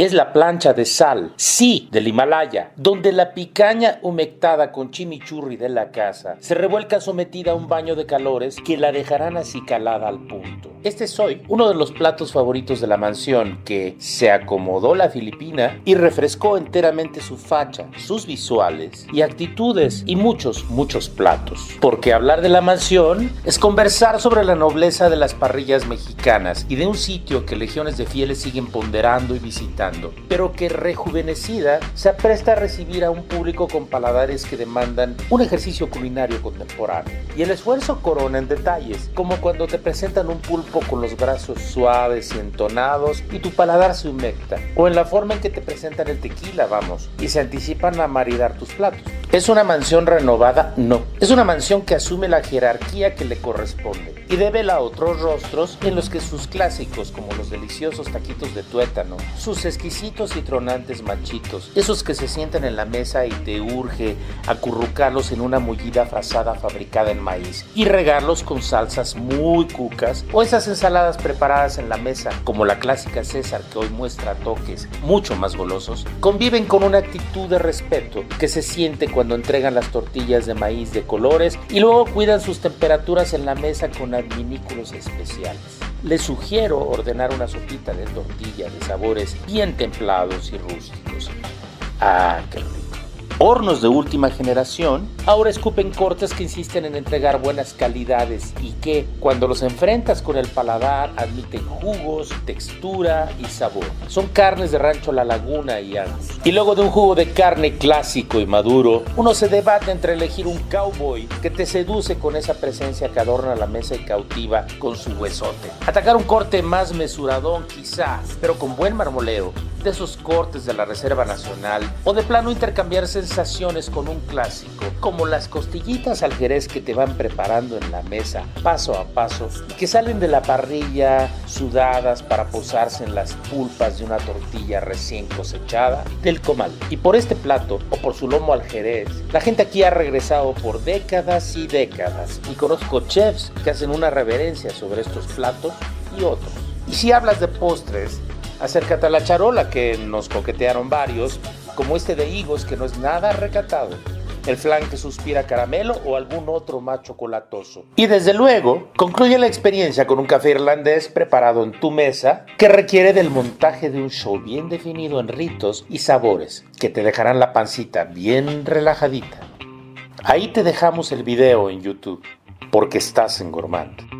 es la plancha de sal, sí, del Himalaya, donde la picaña humectada con chimichurri de la casa se revuelca sometida a un baño de calores que la dejarán acicalada al punto. Este es hoy uno de los platos favoritos de la mansión que se acomodó la filipina y refrescó enteramente su facha, sus visuales y actitudes y muchos, muchos platos. Porque hablar de la mansión es conversar sobre la nobleza de las parrillas mexicanas y de un sitio que legiones de fieles siguen ponderando y visitando, pero que rejuvenecida se apresta a recibir a un público con paladares que demandan un ejercicio culinario contemporáneo. Y el esfuerzo corona en detalles, como cuando te presentan un pulpo con los brazos suaves y entonados y tu paladar se humecta, o en la forma en que te presentan el tequila, vamos, y se anticipan a maridar tus platos. ¿Es una mansión renovada? No. Es una mansión que asume la jerarquía que le corresponde y devela otros rostros en los que sus clásicos, como los deliciosos taquitos de tuétano, sus exquisitos y tronantes machitos, esos que se sientan en la mesa y te urge acurrucarlos en una mullida frazada fabricada en maíz y regarlos con salsas muy cucas o esas ensaladas preparadas en la mesa, como la clásica César que hoy muestra toques mucho más golosos, conviven con una actitud de respeto que se siente cuando cuando entregan las tortillas de maíz de colores y luego cuidan sus temperaturas en la mesa con adminículos especiales. Les sugiero ordenar una sopita de tortilla de sabores bien templados y rústicos. Ah, qué hornos de última generación, ahora escupen cortes que insisten en entregar buenas calidades y que, cuando los enfrentas con el paladar, admiten jugos, textura y sabor. Son carnes de rancho La Laguna y Angus. Y luego de un jugo de carne clásico y maduro, uno se debate entre elegir un cowboy que te seduce con esa presencia que adorna la mesa y cautiva con su huesote. Atacar un corte más mesuradón quizás, pero con buen marmoleo, de esos cortes de la Reserva Nacional o de plano intercambiar sensaciones con un clásico, como las costillitas al jerez que te van preparando en la mesa paso a paso y que salen de la parrilla sudadas para posarse en las pulpas de una tortilla recién cosechada del comal. Y por este plato o por su lomo al jerez, la gente aquí ha regresado por décadas y décadas y conozco chefs que hacen una reverencia sobre estos platos y otros. Y si hablas de postres, acércate a la charola que nos coquetearon varios, como este de higos que no es nada recatado, el flan que suspira caramelo o algún otro más chocolatoso. Y desde luego, concluye la experiencia con un café irlandés preparado en tu mesa que requiere del montaje de un show bien definido en ritos y sabores que te dejarán la pancita bien relajadita. Ahí te dejamos el video en YouTube porque estás en Gourmand.